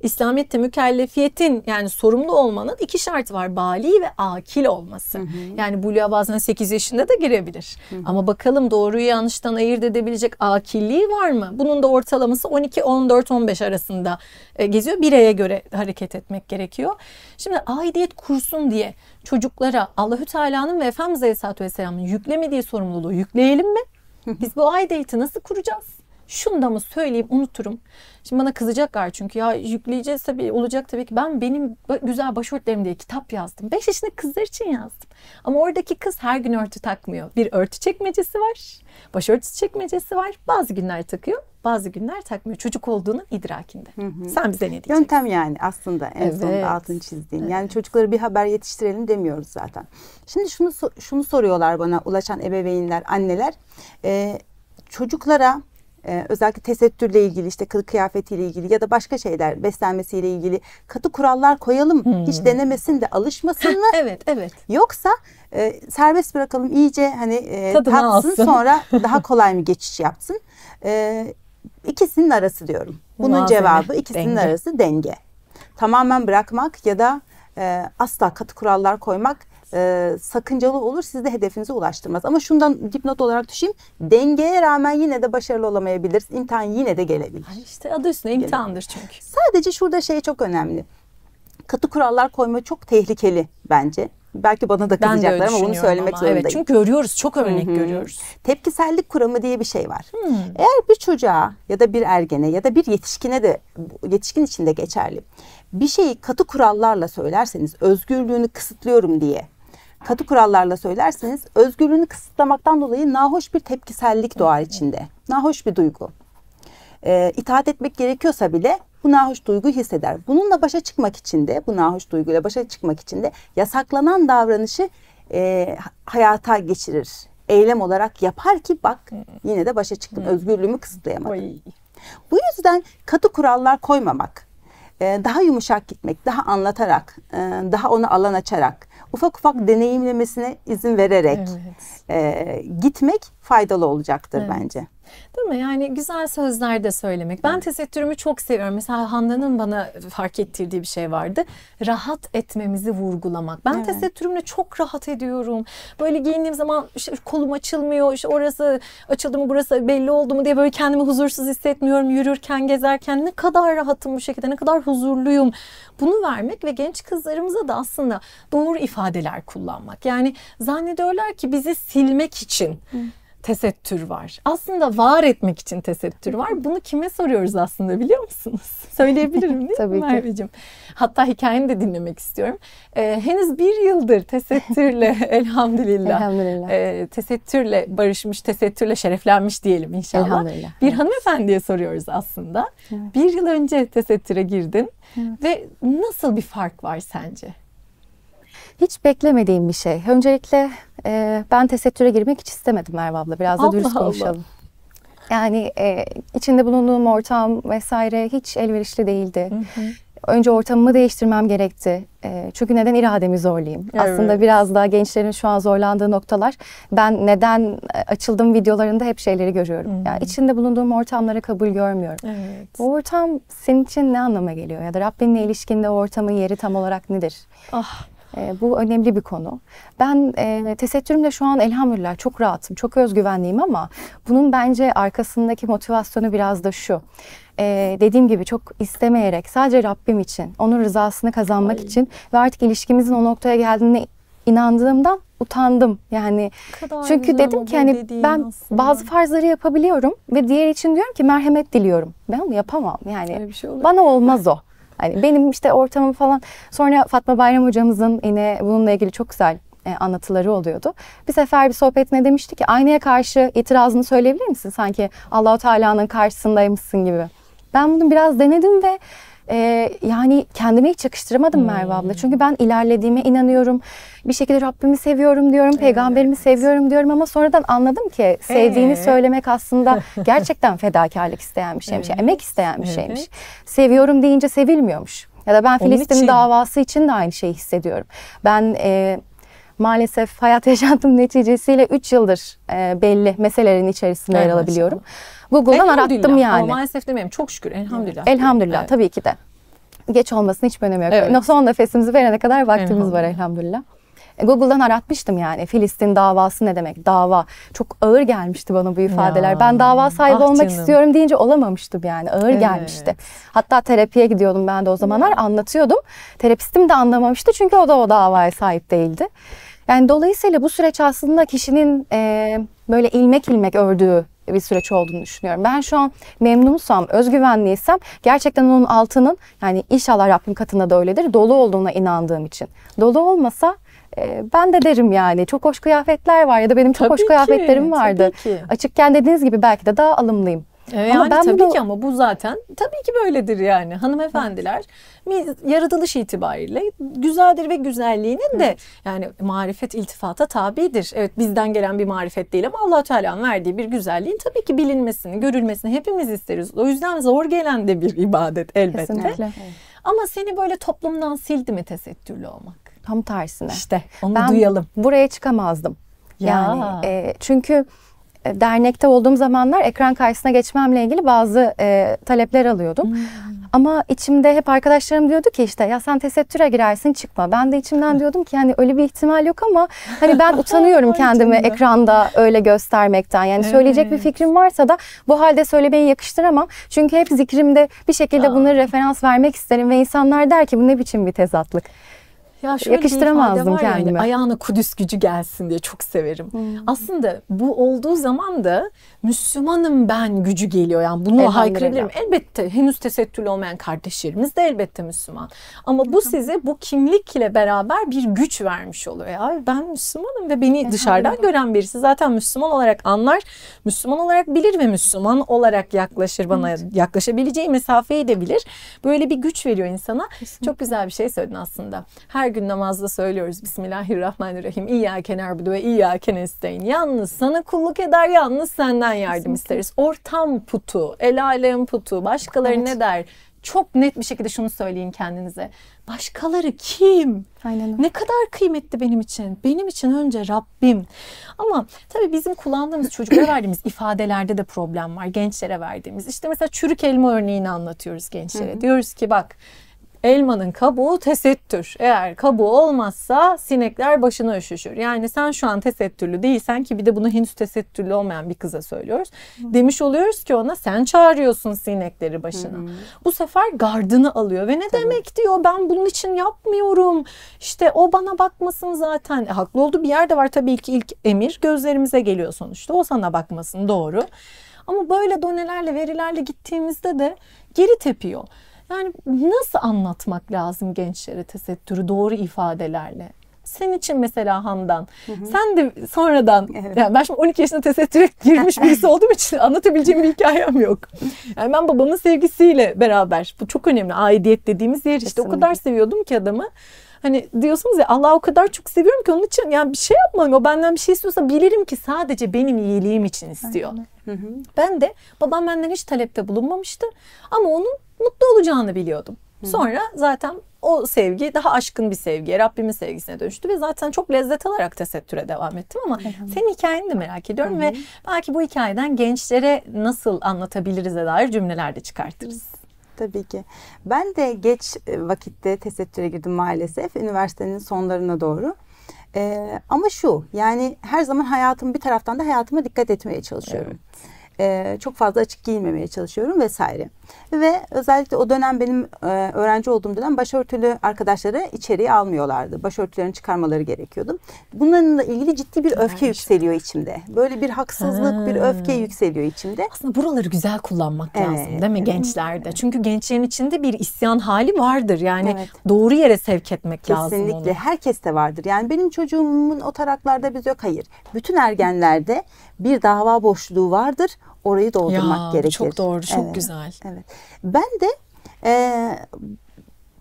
İslamiyet'te mükellefiyetin yani sorumlu olmanın iki şartı var. Bali ve akil olması. Yani buluğa bazen 8 yaşında da girebilir. Ama bakalım doğruyu yanlıştan ayırt edebilecek akilliği var mı? Bunun da ortalaması 12, 14, 15 arasında e, geziyor. Bireye göre hareket etmek gerekiyor. Şimdi aidiyet kursun diye çocuklara Allahü Teala'nın ve Efendimiz Aleyhisselatü Vesselam'ın yüklemediği sorumluluğu yükleyelim mi? Biz bu aidiyeti nasıl kuracağız? Şunu da mı söyleyeyim unuturum. Şimdi bana kızacaklar çünkü ya yükleyeceğiz tabii olacak tabii ki. Ben benim güzel başörtülerim diye kitap yazdım. 5 yaşındaki kızlar için yazdım. Ama oradaki kız her gün örtü takmıyor. Bir örtü çekmecesi var. Başörtüsü çekmecesi var. Bazı günler takıyor. Bazı günler takmıyor. Çocuk olduğunu idrakinde. Sen bize ne diyeceksin? Yöntem yani aslında en Evet. sonunda altını çizdiğin. Yani çocukları bir haber yetiştirelim demiyoruz zaten. Şimdi şunu şunu soruyorlar bana ulaşan ebeveynler, anneler. Ee, çocuklara e, özellikle tesettürle ilgili işte kılık kıyafetiyle ilgili ya da başka şeyler beslenmesiyle ilgili katı kurallar koyalım. Hiç denemesin de alışmasın mı? Evet, evet. Yoksa e, serbest bırakalım iyice hani e, tatsın alsın. sonra daha kolay mı geçiş yapsın? E, ikisinin arası diyorum. Bunun Muazene, cevabı ikisinin denge. arası denge. Tamamen bırakmak ya da e, asla katı kurallar koymak e, sakıncalı olur sizi de hedefinize ulaştırmaz. Ama şundan dipnot olarak düşeyim. Dengeye rağmen yine de başarılı olamayabiliriz. İmtihan yine de gelebilir. Ay İşte adı üstüne imtihandır çünkü. Sadece şurada şey çok önemli. Katı kurallar koyma çok tehlikeli bence. Belki bana da kızacaklar ama bunu söylemek ama. zorundayım. Evet, çünkü görüyoruz, çok örnek görüyoruz. Tepkisellik kuramı diye bir şey var. Eğer bir çocuğa ya da bir ergene ya da bir yetişkine de yetişkin için de geçerli. Bir şeyi katı kurallarla söylerseniz özgürlüğünü kısıtlıyorum diye katı kurallarla söylerseniz özgürlüğünü kısıtlamaktan dolayı nahoş bir tepkisellik doğar içinde. Nahoş bir duygu. Ee, itaat etmek gerekiyorsa bile bu nahoş duyguyu hisseder. Bununla başa çıkmak için de, bu nahoş duyguyla başa çıkmak için de yasaklanan davranışı e, hayata geçirir. Eylem olarak yapar ki bak yine de başa çıktım. Özgürlüğümü kısıtlayamadım. Bu yüzden katı kurallar koymamak, e, daha yumuşak gitmek, daha anlatarak, e, daha ona alan açarak, ufak ufak deneyimlemesine izin vererek e, gitmek faydalı olacaktır bence. Değil mi? Yani güzel sözler de söylemek. Ben tesettürümü çok seviyorum. Mesela Handan'ın bana fark ettirdiği bir şey vardı. Rahat etmemizi vurgulamak. Ben Evet. tesettürümle çok rahat ediyorum. Böyle giyindiğim zaman işte kolum açılmıyor. İşte orası açıldı mı burası belli oldu mu diye böyle kendimi huzursuz hissetmiyorum. Yürürken, gezerken ne kadar rahatım bu şekilde, ne kadar huzurluyum. Bunu vermek ve genç kızlarımıza da aslında doğru ifadeler kullanmak. Yani zannediyorlar ki bizi silmek için tesettür var. Aslında var etmek için tesettür var. Bunu kime soruyoruz aslında biliyor musunuz? Söyleyebilirim değil Tabii mi ki. Merveciğim? Hatta hikayeni de dinlemek istiyorum. Ee, henüz bir yıldır tesettürle elhamdülillah, Elhamdülillah. e, tesettürle barışmış, tesettürle şereflenmiş diyelim inşallah. Elhamdülillah. Bir hanımefendiye soruyoruz aslında. Bir yıl önce tesettüre girdin ve nasıl bir fark var sence? Hiç beklemediğim bir şey. Öncelikle e, ben tesettüre girmek hiç istemedim Merve abla. Biraz da Allah dürüst Allah. konuşalım. Yani e, içinde bulunduğum ortam vesaire hiç elverişli değildi. önce ortamımı değiştirmem gerekti. E, çünkü neden irademi zorlayayım? Evet. Aslında biraz daha gençlerin şu an zorlandığı noktalar. Ben neden e, açıldığım videolarında hep şeyleri görüyorum. Yani içinde bulunduğum ortamları kabul görmüyorum. Evet. Bu ortam senin için ne anlama geliyor? Ya da Rabbinle ilişkinde o ortamın yeri tam olarak nedir? Ah. E, bu önemli bir konu. Ben e, tesettürümle şu an elhamdülillah çok rahatım, çok özgüvenliyim ama bunun bence arkasındaki motivasyonu biraz da şu. E, dediğim gibi çok istemeyerek sadece Rabbim için, onun rızasını kazanmak Ay. için ve artık ilişkimizin o noktaya geldiğine inandığımdan utandım. Yani çünkü dedim ki hani ben aslında. bazı farzları yapabiliyorum ve diğer için diyorum ki merhamet diliyorum. Ben onu yapamam. Yani Öyle bir şey olur. bana olmaz o. Hani benim işte ortamım falan. Sonra Fatma Bayram hocamızın yine bununla ilgili çok güzel e, anlatıları oluyordu. Bir sefer bir sohbetine demişti ki aynaya karşı itirazını söyleyebilir misin? Sanki Allahu Teala'nın karşısındaymışsın gibi. Ben bunu biraz denedim ve e, yani kendime hiç yakıştıramadım Merve abla. Çünkü ben ilerlediğime inanıyorum. Bir şekilde Rabbimi seviyorum diyorum, peygamberimi seviyorum diyorum ama sonradan anladım ki sevdiğini Ee? söylemek aslında gerçekten fedakarlık isteyen bir şeymiş. Evet, emek isteyen bir evet. şeymiş. Seviyorum deyince sevilmiyormuş. Ya da ben Onun Filistin için. davası için de aynı şeyi hissediyorum. Ben e, maalesef hayat yaşantım neticesiyle 3 yıldır e, belli meselelerin içerisinde Ay yer alabiliyorum. Google'dan arattım yani. Ama maalesef demeyeyim çok şükür elhamdülillah. Elhamdülillah Evet. tabii ki de. Geç olmasının hiçbir önemi yok. Evet. Son nefesimizi verene kadar vaktimiz var Elhamdülillah. E, Google'dan aratmıştım yani Filistin davası ne demek? Dava. Çok ağır gelmişti bana bu ifadeler. Ya, ben dava sahibi ah olmak canım. istiyorum deyince olamamıştım yani. Ağır Evet. gelmişti. Hatta terapiye gidiyordum ben de o zamanlar anlatıyordum. Terapistim de anlamamıştı çünkü o da o davaya sahip değildi. Yani dolayısıyla bu süreç aslında kişinin e, böyle ilmek ilmek ördüğü bir süreç olduğunu düşünüyorum. Ben şu an memnunsam, özgüvenliysem gerçekten onun altının yani inşallah Rabbim katında da öyledir dolu olduğuna inandığım için. Dolu olmasa e, ben de derim yani çok hoş kıyafetler var ya da benim çok Tabii hoş ki, kıyafetlerim vardı. ki. Açıkken dediğiniz gibi belki de daha alımlıyım. Evet, Ama yani ben tabii bunu- ki ama bu zaten tabii ki böyledir yani. Hanımefendiler mi- yaratılış itibariyle güzeldir ve güzelliğinin de yani marifet iltifata tabidir. Evet bizden gelen bir marifet değil ama allah Teala'nın verdiği bir güzelliğin tabii ki bilinmesini, görülmesini hepimiz isteriz. O yüzden zor gelen de bir ibadet elbette. Kesinlikle. Ama seni böyle toplumdan sildi mi tesettürlü olmak? Tam tersine. İşte onu ben duyalım. buraya çıkamazdım. Ya. Yani e, çünkü e, dernekte olduğum zamanlar ekran karşısına geçmemle ilgili bazı e, talepler alıyordum. Hmm. Ama içimde hep arkadaşlarım diyordu ki işte ya sen tesettüre girersin çıkma. Ben de içimden diyordum ki yani öyle bir ihtimal yok ama hani ben utanıyorum kendimi ekranda öyle göstermekten. Yani söyleyecek bir Evet. fikrim varsa da bu halde söylemeyi yakıştıramam. Çünkü hep zikrimde bir şekilde Aa. bunları referans vermek isterim ve insanlar der ki bu ne biçim bir tezatlık. Ya şöyle bir Yakıştıramazdım ya, hani kendime. ayağına Kudüs gücü gelsin diye çok severim. Aslında bu olduğu zaman da Müslümanım ben gücü geliyor. Yani bunu haykırabilirim. Elbette henüz tesettürlü olmayan kardeşlerimiz de elbette Müslüman. Ama bu size bu kimlikle beraber bir güç vermiş oluyor. Ya ben Müslümanım ve beni dışarıdan gören birisi zaten Müslüman olarak anlar. Müslüman olarak bilir ve Müslüman olarak yaklaşır bana. Yaklaşabileceği mesafeyi de bilir. Böyle bir güç veriyor insana. Çok güzel bir şey söyledin aslında. Her gün namazda söylüyoruz. Bismillahirrahmanirrahim. İyyâke na'budu ve iyyâke nestaîn. Yalnız sana kulluk eder, yalnız senden yardım isteriz. Ortam putu, el alem putu, başkaları Evet. ne der? Çok net bir şekilde şunu söyleyin kendinize. Başkaları kim? Aynen öyle. Ne kadar kıymetli benim için. Benim için önce Rabbim. Ama tabii bizim kullandığımız çocuklara verdiğimiz ifadelerde de problem var. Gençlere verdiğimiz. İşte mesela çürük elma örneğini anlatıyoruz gençlere. Diyoruz ki bak elmanın kabuğu tesettür. Eğer kabuğu olmazsa sinekler başına üşüşür. Yani sen şu an tesettürlü değilsen ki bir de bunu henüz tesettürlü olmayan bir kıza söylüyoruz. Demiş oluyoruz ki ona sen çağırıyorsun sinekleri başına. Bu sefer gardını alıyor ve ne demek diyor ben bunun için yapmıyorum. İşte o bana bakmasın zaten. E, haklı olduğu bir yerde var tabii ki ilk emir gözlerimize geliyor sonuçta. O sana bakmasın doğru. Ama böyle donelerle verilerle gittiğimizde de geri tepiyor. Yani nasıl anlatmak lazım gençlere tesettürü doğru ifadelerle? Senin için mesela Handan, sen de sonradan, Evet. yani ben şimdi 12 yaşında tesettüre girmiş birisi olduğum için anlatabileceğim bir hikayem yok. Yani ben babamın sevgisiyle beraber, bu çok önemli, aidiyet dediğimiz yer işte o Kesinlikle. kadar seviyordum ki adamı. Hani diyorsunuz ya Allah o kadar çok seviyorum ki onun için yani bir şey yapmalıyım. O benden bir şey istiyorsa bilirim ki sadece benim iyiliğim için istiyor. Ben de babam benden hiç talepte bulunmamıştı ama onun mutlu olacağını biliyordum. Sonra zaten o sevgi daha aşkın bir sevgiye, Rabbimin sevgisine dönüştü ve zaten çok lezzet alarak tesettüre devam ettim ama senin hikayeni de merak ediyorum ve belki bu hikayeden gençlere nasıl anlatabiliriz'e dair cümleler de çıkartırız. Tabii ki. Ben de geç e, vakitte tesettüre girdim maalesef. Üniversitenin sonlarına doğru. Ee, ama şu yani her zaman hayatım bir taraftan da hayatıma dikkat etmeye çalışıyorum. Ee, çok fazla açık giyinmemeye çalışıyorum vesaire. Ve özellikle o dönem benim e, öğrenci olduğum dönem başörtülü arkadaşları içeriye almıyorlardı. Başörtülerini çıkarmaları gerekiyordu. Bunlarla ilgili ciddi bir öfke yükseliyor içimde. Böyle bir haksızlık, bir öfke yükseliyor içimde. Aslında buraları güzel kullanmak Evet, lazım değil mi gençlerde? Çünkü gençlerin içinde bir isyan hali vardır. Yani Evet. doğru yere sevk etmek lazım onu. Kesinlikle. Herkeste vardır. Yani benim çocuğumun o taraklarda biz yok. Hayır. Bütün ergenlerde bir dava boşluğu vardır. Orayı doldurmak Ya, gerekir. çok doğru, çok Evet, güzel. Evet. Ben de e,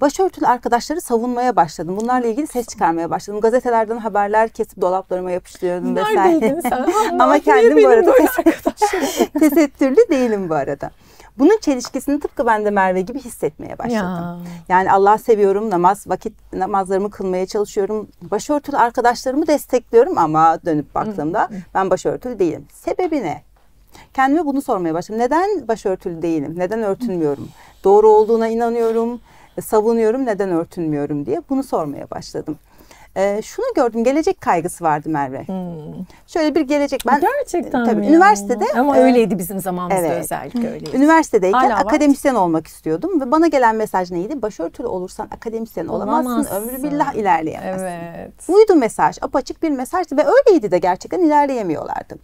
başörtülü arkadaşları savunmaya başladım. Bunlarla ilgili ses çıkarmaya başladım. Gazetelerden haberler kesip dolaplarıma yapıştırıyordum vesaire. Neredeydin sen? Ama kendim bu arada tesettürlü değilim bu arada. Bunun çelişkisini tıpkı ben de Merve gibi hissetmeye başladım. Ya. Yani Allah seviyorum, namaz vakit namazlarımı kılmaya çalışıyorum. Başörtülü arkadaşlarımı destekliyorum ama dönüp baktığımda ben başörtülü değilim. Sebebi ne? Kendime bunu sormaya başladım. Neden başörtülü değilim? Neden örtünmüyorum? Doğru olduğuna inanıyorum, e, savunuyorum. Neden örtünmüyorum diye bunu sormaya başladım. Ee, şunu gördüm, gelecek kaygısı vardı Merve. Şöyle bir gelecek. Ben Gerçekten tabii mi ya? üniversitede Ama e, öyleydi bizim zamanımızda evet. özellikle öyleydi. Üniversitedeyken Hala var. akademisyen olmak istiyordum ve bana gelen mesaj neydi? Başörtülü olursan akademisyen olamazsın, Olamazsın. ömrü billah ilerleyemezsin. Evet. Buydu mesaj, apaçık bir mesajdı ve öyleydi de gerçekten ilerleyemiyorlardı.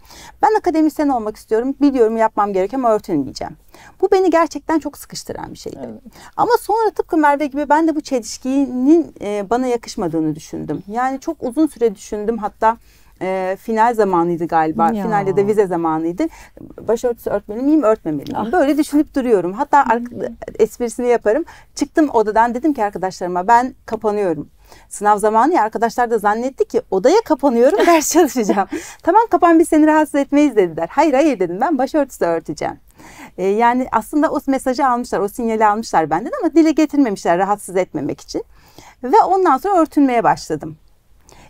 Ben akademisyen olmak istiyorum, biliyorum yapmam gerekiyor ama örtünmeyeceğim. Bu beni gerçekten çok sıkıştıran bir şeydi. Ama sonra tıpkı Merve gibi ben de bu çelişkinin e, bana yakışmadığını düşündüm. Yani çok uzun süre düşündüm hatta e, final zamanıydı galiba. Ya. Finalde de vize zamanıydı. Başörtüsü örtmeli miyim, örtmemeli Ah. miyim? Böyle düşünüp duruyorum. Hatta ar- esprisini yaparım. Çıktım odadan dedim ki arkadaşlarıma ben kapanıyorum. Sınav zamanı ya arkadaşlar da zannetti ki odaya kapanıyorum ders çalışacağım. tamam kapan biz seni rahatsız etmeyiz dediler. Hayır hayır dedim ben başörtüsü örteceğim. Ee, yani aslında o mesajı almışlar, o sinyali almışlar benden ama dile getirmemişler rahatsız etmemek için. Ve ondan sonra örtünmeye başladım.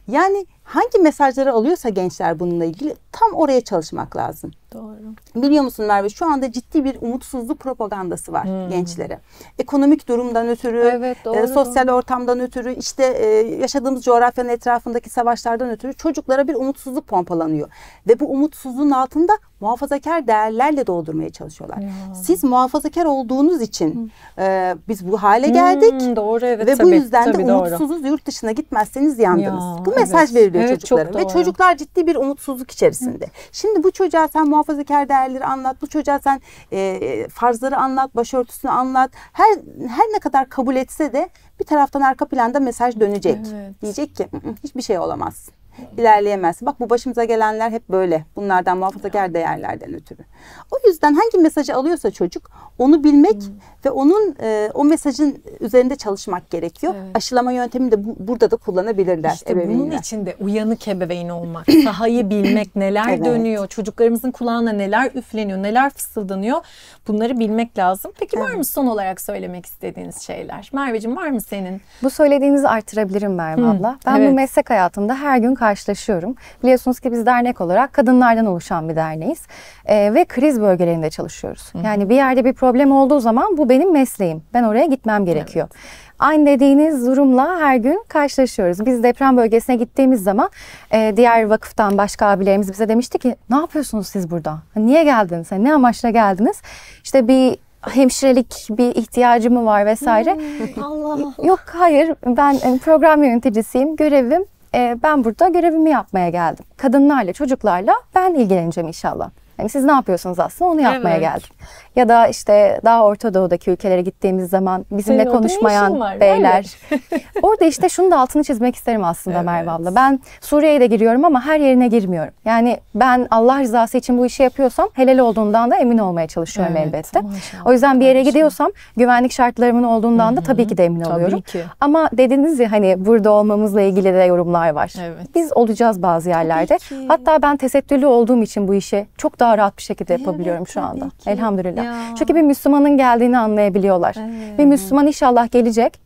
Yani hangi mesajları alıyorsa gençler bununla ilgili tam oraya çalışmak lazım. Doğru. Biliyor musun Merve şu anda ciddi bir umutsuzluk propagandası var gençlere. Ekonomik durumdan ötürü, Evet, doğru, e, sosyal ortamdan ötürü, işte e, yaşadığımız coğrafyanın etrafındaki savaşlardan ötürü çocuklara bir umutsuzluk pompalanıyor. Ve bu umutsuzluğun altında muhafazakar değerlerle doldurmaya çalışıyorlar. Siz muhafazakar olduğunuz için e, biz bu hale geldik. Hmm, doğru evet Ve bu tabii, yüzden tabii, de doğru. umutsuzuz yurt dışına gitmezseniz yandınız. Ya, bu mesaj evet. veriliyor Evet, çocuklara çok ve çocuklar ciddi bir umutsuzluk içerisinde. Şimdi bu çocuğa sen muhafazakar değerleri anlat, bu çocuğa sen e, farzları anlat, başörtüsünü anlat. Her her ne kadar kabul etse de bir taraftan arka planda mesaj dönecek. Evet. Diyecek ki "Hı hı, hiçbir şey olamaz. İlerleyemezsin. Bak bu başımıza gelenler hep böyle. Bunlardan muhafazakar değerlerden ötürü. O yüzden hangi mesajı alıyorsa çocuk onu bilmek Hmm. ve onun e, o mesajın üzerinde çalışmak gerekiyor. Evet. Aşılama yöntemini de bu- burada da kullanabilirler İşte bunun ebeveynler. için de uyanık ebeveyn olmak, sahayı bilmek, neler Evet. dönüyor, çocuklarımızın kulağına neler üfleniyor, neler fısıldanıyor bunları bilmek lazım. Peki var mı son olarak söylemek istediğiniz şeyler? Merveciğim var mı senin? Bu söylediğinizi artırabilirim Merve Hı, abla. Ben evet. bu meslek hayatımda her gün karşılaşıyorum. Biliyorsunuz ki biz dernek olarak kadınlardan oluşan bir derneğiz. Ee, ve kriz bölgelerinde çalışıyoruz. Yani bir yerde bir problem olduğu zaman bu benim mesleğim. Ben oraya gitmem gerekiyor. Aynı dediğiniz durumla her gün karşılaşıyoruz. Biz deprem bölgesine gittiğimiz zaman e, diğer vakıftan başka abilerimiz bize demişti ki ne yapıyorsunuz siz burada? Hani Niye geldiniz? Hani ne amaçla geldiniz? İşte bir hemşirelik bir ihtiyacı mı var vesaire. Allah Yok hayır ben e, program yöneticisiyim görevim e, ben burada görevimi yapmaya geldim. Kadınlarla çocuklarla ben ilgileneceğim inşallah. Yani siz ne yapıyorsunuz aslında onu yapmaya Evet. geldim. Ya da işte daha Orta Doğu'daki ülkelere gittiğimiz zaman bizimle Senin konuşmayan var, beyler. Orada işte şunu da altını çizmek isterim aslında Evet. Merve abla. Ben Suriye'ye de giriyorum ama her yerine girmiyorum. Yani ben Allah rızası için bu işi yapıyorsam helal olduğundan da emin olmaya çalışıyorum Evet, elbette. maşallah O yüzden bir yere gidiyorsam güvenlik şartlarımın olduğundan da tabii ki de emin Tabii oluyorum. ki. Ama dediniz ya hani burada olmamızla ilgili de yorumlar var. Evet. Biz olacağız bazı yerlerde. Hatta ben tesettürlü olduğum için bu işe çok daha daha rahat bir şekilde Evet, yapabiliyorum şu anda. ki. Elhamdülillah. Ya. Çünkü bir Müslümanın geldiğini anlayabiliyorlar. Evet. Bir Müslüman inşallah gelecek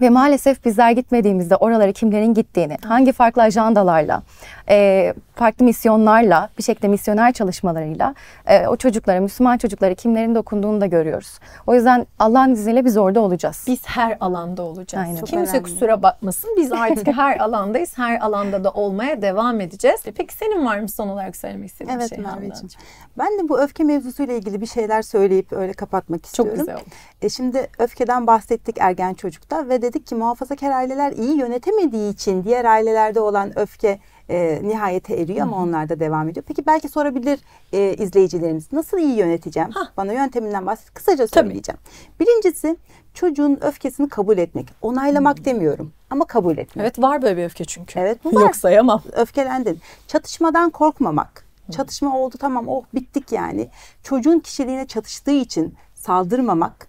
ve maalesef bizler gitmediğimizde oralara kimlerin gittiğini, hangi farklı ajandalarla, e, farklı misyonlarla, bir şekilde misyoner çalışmalarıyla e, o çocuklara, Müslüman çocuklara kimlerin dokunduğunu da görüyoruz. O yüzden Allah'ın izniyle biz orada olacağız. Biz her alanda olacağız. Aynen. Çok Kimse önemli. kusura bakmasın. Biz artık her alandayız. Her alanda da olmaya devam edeceğiz. Peki senin var mı son olarak söylemek istediğin Evet şey Merveciğim. Handancığım? Ben de bu öfke mevzusuyla ilgili bir şeyler söyleyip öyle kapatmak Çok istiyorum. güzel oldu. E şimdi öfkeden bahsettik ergen çocukta ve dedik ki muhafazakar aileler iyi yönetemediği için diğer ailelerde olan öfke e, nihayete eriyor ama onlar da devam ediyor. Peki belki sorabilir e, izleyicilerimiz nasıl iyi yöneteceğim? Hah. Bana yönteminden bahset. Kısaca Tabii. söyleyeceğim. Birincisi çocuğun öfkesini kabul etmek. Onaylamak demiyorum ama kabul etmek. Evet var böyle bir öfke çünkü. Evet, bu var. Yok sayamam. öfkelendin. Çatışmadan korkmamak. Çatışma oldu tamam oh bittik yani. Çocuğun kişiliğine çatıştığı için saldırmamak.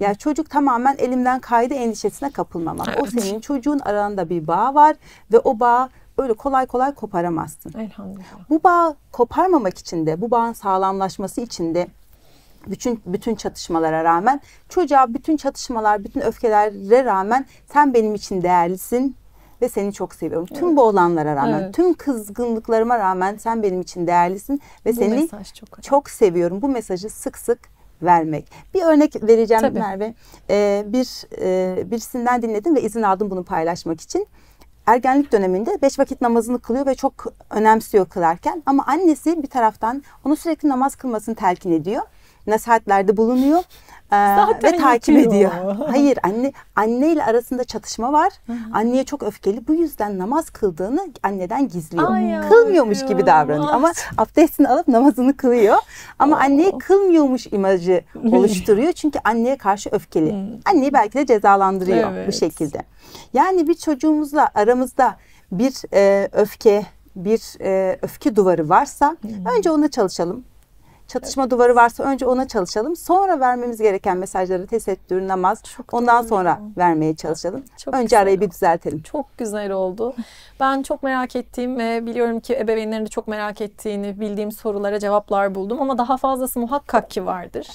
Ya çocuk tamamen elimden kaydı endişesine kapılmamak. O Evet. senin çocuğun aranda bir bağ var ve o bağ öyle kolay kolay koparamazsın. Elhamdülillah. Bu bağı koparmamak için de, bu bağın sağlamlaşması için de bütün bütün çatışmalara rağmen çocuğa bütün çatışmalar, bütün öfkelere rağmen sen benim için değerlisin ve seni çok seviyorum. Tüm bu olanlara rağmen, Evet. tüm kızgınlıklarıma rağmen sen benim için değerlisin ve Bu seni çok çok seviyorum. Bu mesajı sık sık vermek. Bir örnek vereceğim Tabii. Merve. Ee, bir e, birisinden dinledim ve izin aldım bunu paylaşmak için. Ergenlik döneminde beş vakit namazını kılıyor ve çok önemsiyor kılarken. Ama annesi bir taraftan onu sürekli namaz kılmasını telkin ediyor. Nasihatlerde bulunuyor. Zaten ve takip ediyor. Hayır anne anne ile arasında çatışma var. Anneye çok öfkeli. Bu yüzden namaz kıldığını anneden gizliyor. Ay Kılmıyormuş gibi yavrum, davranıyor. Ama abdestini alıp namazını kılıyor. Ama Oo. anneyi kılmıyormuş imajı oluşturuyor. Çünkü anneye karşı öfkeli. Anneyi belki de cezalandırıyor bu Evet. şekilde. Yani bir çocuğumuzla aramızda bir e, öfke, bir e, öfke duvarı varsa önce ona çalışalım. Çatışma duvarı varsa önce ona çalışalım. Sonra vermemiz gereken mesajları tesettür, namaz Çok ondan sonra vermeye çalışalım. Çok önce arayı bir düzeltelim. Çok güzel oldu. Ben çok merak ettiğim ve biliyorum ki ebeveynlerin de çok merak ettiğini bildiğim sorulara cevaplar buldum ama daha fazlası muhakkak ki vardır.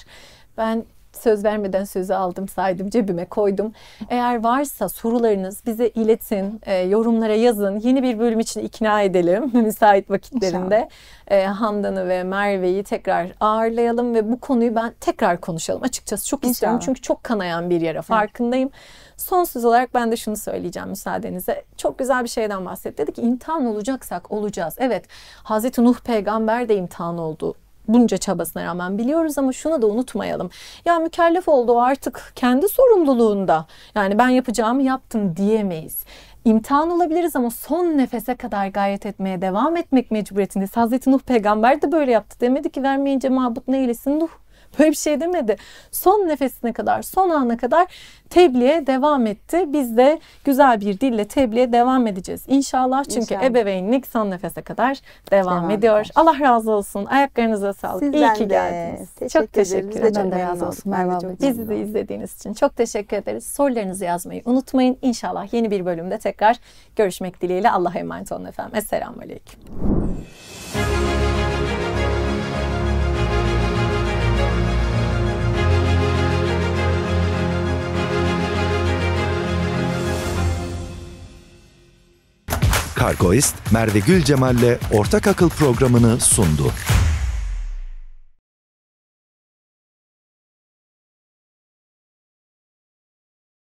Ben söz vermeden sözü aldım, saydım, cebime koydum. Eğer varsa sorularınız bize iletin, e, yorumlara yazın. Yeni bir bölüm için ikna edelim müsait vakitlerinde. E, Handan'ı ve Merve'yi tekrar ağırlayalım ve bu konuyu ben tekrar konuşalım. Açıkçası çok istiyorum İnşallah. çünkü çok kanayan bir yere farkındayım. Son söz olarak ben de şunu söyleyeceğim müsaadenizle. Çok güzel bir şeyden bahsetti. Dedi ki imtihan olacaksak olacağız. Evet Hazreti Nuh peygamber de imtihan oldu. Bunca çabasına rağmen biliyoruz ama şunu da unutmayalım. Ya mükellef oldu artık kendi sorumluluğunda. Yani ben yapacağımı yaptım diyemeyiz. İmtihan olabiliriz ama son nefese kadar gayret etmeye devam etmek mecburiyetindeyiz. Hazreti Nuh peygamber de böyle yaptı. Demedi ki vermeyince mabut neylesin Nuh. Böyle bir şey demedi. Son nefesine kadar, son ana kadar tebliğe devam etti. Biz de güzel bir dille tebliğe devam edeceğiz. İnşallah çünkü İnşallah. ebeveynlik son nefese kadar devam, Devam ediyor. eder. Allah razı olsun. Ayaklarınıza sağlık. İyi Sizden ki de. geldiniz. Teşekkür çok teşekkür ederim. de razı olsun Merve abla. Bizi de izlediğiniz için çok teşekkür ederiz. Sorularınızı yazmayı unutmayın. İnşallah yeni bir bölümde tekrar görüşmek dileğiyle. Allah'a emanet olun efendim. Esselamu Aleyküm. Kargoist Merve Gülcemal'le Ortak Akıl programını sundu.